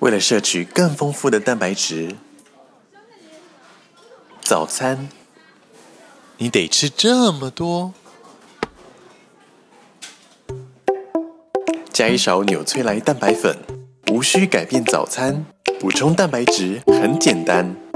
为了摄取更丰富的蛋白质。早餐你得吃这么多。加一勺纽崔莱蛋白粉无需改变早餐补充蛋白质很简单。